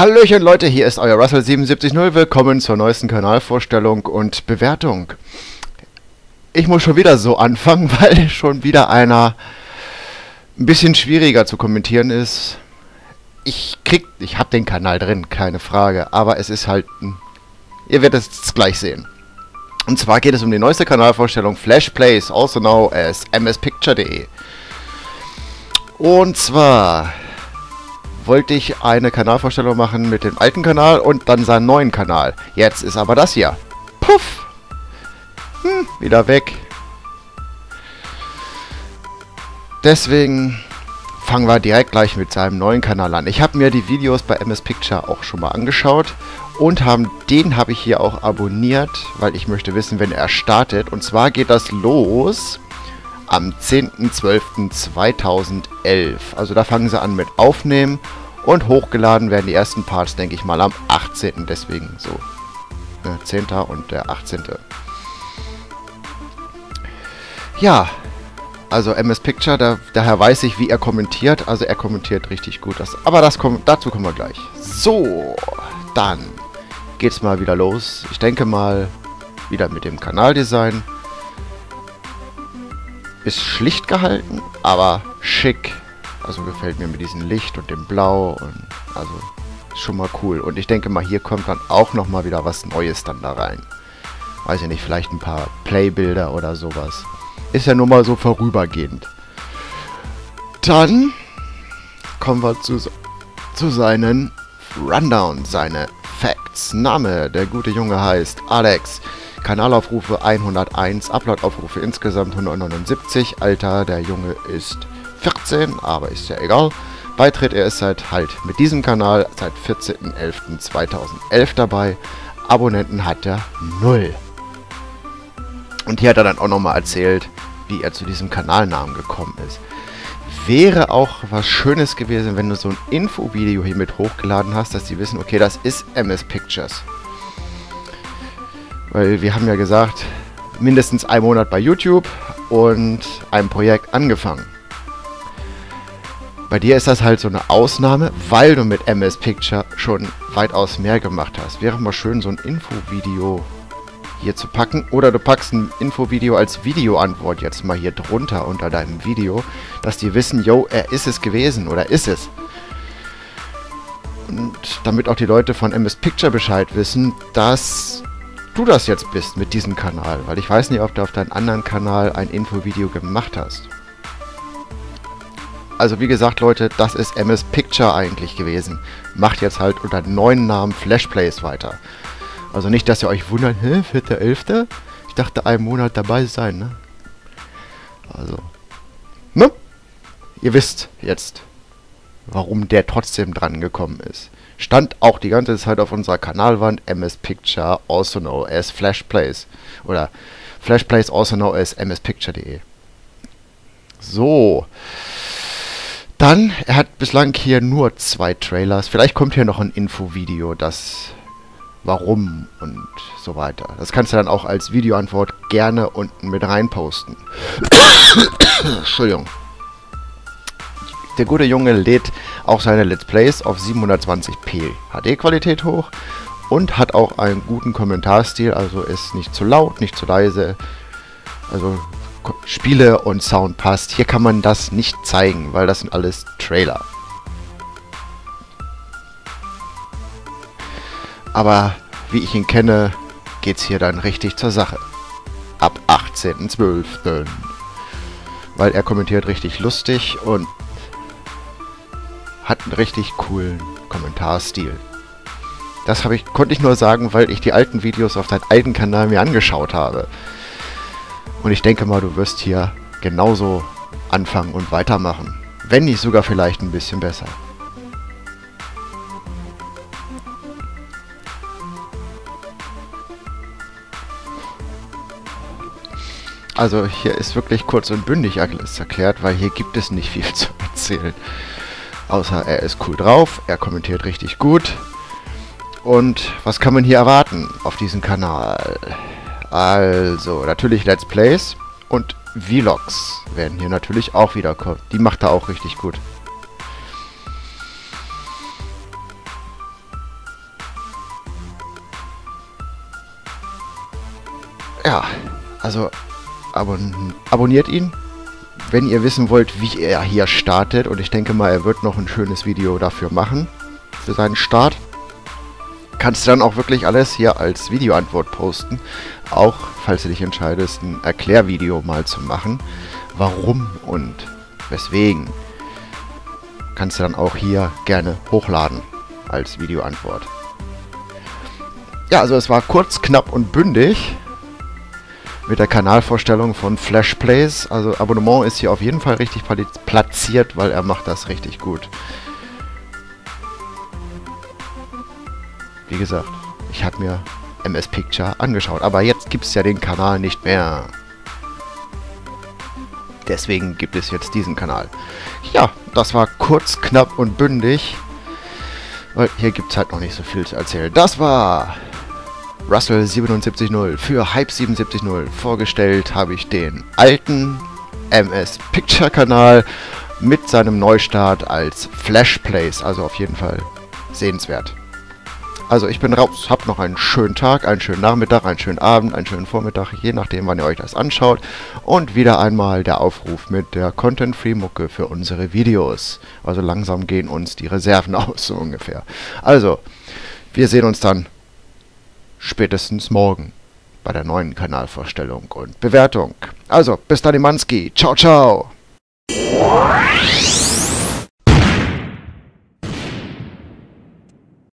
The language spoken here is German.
Hallöchen Leute, hier ist euer Russell770. Willkommen zur neuesten Kanalvorstellung und Bewertung. Ich muss schon wieder so anfangen, weil schon wieder einer ein bisschen schwieriger zu kommentieren ist. Ich krieg, ich hab den Kanal drin, keine Frage, aber es ist halt, ihr werdet es gleich sehen. Und zwar geht es um die neueste Kanalvorstellung Flash Plays, also known as mspicture.de. Und zwar wollte ich eine Kanalvorstellung machen mit dem alten Kanal und dann seinen neuen Kanal. Jetzt ist aber das hier. Puff! Hm, wieder weg. Deswegen fangen wir direkt gleich mit seinem neuen Kanal an. Ich habe mir die Videos bei MS Picture auch schon mal angeschaut und haben, den habe ich hier auch abonniert, weil ich möchte wissen, wenn er startet. Und zwar geht das los am 10.12.2011. Also da fangen sie an mit Aufnehmen und hochgeladen werden die ersten Parts, denke ich mal, am 18. Deswegen so. Ne, 10. und der 18. Ja, also MS Picture, da, daher weiß ich, wie er kommentiert. Also er kommentiert richtig gut. Das, aber das kommt, dazu kommen wir gleich. So, dann geht's mal wieder los. Ich denke mal wieder mit dem Kanaldesign. Ist schlicht gehalten, aber schick. Also gefällt mir mit diesem Licht und dem Blau und also schon mal cool. Und ich denke mal, hier kommt dann auch noch mal wieder was Neues dann da rein. Weiß ich nicht, vielleicht ein paar Playbilder oder sowas. Ist ja nur mal so vorübergehend. Dann kommen wir zu, zu seinen Rundown, seine Facts. Name, der gute Junge heißt Alex. Kanalaufrufe 101, Uploadaufrufe insgesamt 179. Alter, der Junge ist 14, aber ist ja egal. Beitritt, er ist seit halt mit diesem Kanal seit 14.11.2011 dabei. Abonnenten hat er 0. Und hier hat er dann auch nochmal erzählt, wie er zu diesem Kanalnamen gekommen ist. Wäre auch was Schönes gewesen, wenn du so ein Infovideo hier mit hochgeladen hast, dass die wissen, okay, das ist MS Pictures. Weil wir haben ja gesagt, mindestens ein Monat bei YouTube und ein Projekt angefangen. Bei dir ist das halt so eine Ausnahme, weil du mit MS Picture schon weitaus mehr gemacht hast. Wäre mal schön, so ein Infovideo hier zu packen. Oder du packst ein Infovideo als Videoantwort jetzt mal hier drunter unter deinem Video, dass die wissen, yo, er ist es gewesen oder ist es. Und damit auch die Leute von MS Picture Bescheid wissen, dass du das jetzt bist mit diesem Kanal. Weil ich weiß nicht, ob du auf deinem anderen Kanal ein Infovideo gemacht hast. Also wie gesagt, Leute, das ist MS Picture eigentlich gewesen. Macht jetzt halt unter neuen Namen Flashplays weiter. Also nicht, dass ihr euch wundert, hä, 4.11.? Ich dachte, einen Monat dabei sein, ne? Also, ne? Ihr wisst jetzt, warum der trotzdem dran gekommen ist stand auch die ganze Zeit auf unserer Kanalwand MS Picture, also known as Flashplays. Oder Flashplays, also known as mspicture.de. So. Dann, er hat bislang hier nur zwei Trailers. Vielleicht kommt hier noch ein Infovideo, das warum und so weiter. Das kannst du dann auch als Videoantwort gerne unten mit reinposten. Entschuldigung. Der gute Junge lädt auch seine Let's Plays auf 720p HD-Qualität hoch und hat auch einen guten Kommentarstil, also ist nicht zu laut, nicht zu leise. Also Spiele und Sound passt. Hier kann man das nicht zeigen, weil das sind alles Trailer. Aber wie ich ihn kenne, geht's hier dann richtig zur Sache. Ab 18.12. Weil er kommentiert richtig lustig und hat einen richtig coolen Kommentarstil. Das ich, konnte ich nur sagen, weil ich die alten Videos auf deinem alten Kanal mir angeschaut habe. Und ich denke mal, du wirst hier genauso anfangen und weitermachen. Wenn nicht sogar vielleicht ein bisschen besser. Also hier ist wirklich kurz und bündig alles erklärt, weil hier gibt es nicht viel zu erzählen. Außer er ist cool drauf, er kommentiert richtig gut. Und was kann man hier erwarten auf diesem Kanal? Also, natürlich Let's Plays und Vlogs werden hier natürlich auch wieder kommen. Die macht er auch richtig gut. Ja, also abon abonniert ihn, wenn ihr wissen wollt, wie er hier startet. Und ich denke mal, er wird noch ein schönes Video dafür machen, für seinen Start. Kannst du dann auch wirklich alles hier als Videoantwort posten. Auch, falls du dich entscheidest, ein Erklärvideo mal zu machen. Warum und weswegen. Kannst du dann auch hier gerne hochladen als Videoantwort. Ja, also es war kurz, knapp und bündig mit der Kanalvorstellung von Flash Plays. Also Abonnement ist hier auf jeden Fall richtig platziert, weil er macht das richtig gut. Wie gesagt, ich habe mir MS Picture angeschaut, aber jetzt gibt es ja den Kanal nicht mehr. Deswegen gibt es jetzt diesen Kanal. Ja, das war kurz, knapp und bündig. Weil hier gibt es halt noch nicht so viel zu erzählen. Das war Russell 77.0 für Hype 77.0. Vorgestellt habe ich den alten MS Picture Kanal mit seinem Neustart als Flash Plays. Also auf jeden Fall sehenswert. Also ich bin raus, habt noch einen schönen Tag, einen schönen Nachmittag, einen schönen Abend, einen schönen Vormittag, je nachdem, wann ihr euch das anschaut. Und wieder einmal der Aufruf mit der Content-Free-Mucke für unsere Videos. Also langsam gehen uns die Reserven aus, so ungefähr. Also, wir sehen uns dann spätestens morgen bei der neuen Kanalvorstellung und Bewertung. Also, bis dann, Imanski. Ciao, ciao.